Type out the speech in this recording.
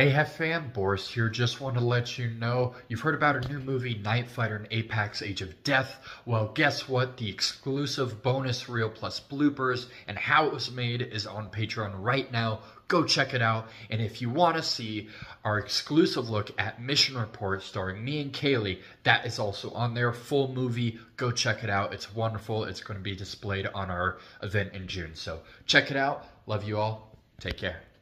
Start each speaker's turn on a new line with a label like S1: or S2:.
S1: Hey Hef fam, Boris here. Just want to let you know you've heard about our new movie Night Fighter and Apex Age of Death. Well, guess what? The exclusive bonus reel plus bloopers and how it was made is on Patreon right now. Go check it out. And if you want to see our exclusive look at Mission Report starring me and Kaylee, that is also on there. Full movie. Go check it out. It's wonderful. It's going to be displayed on our event in June. So check it out. Love you all. Take care.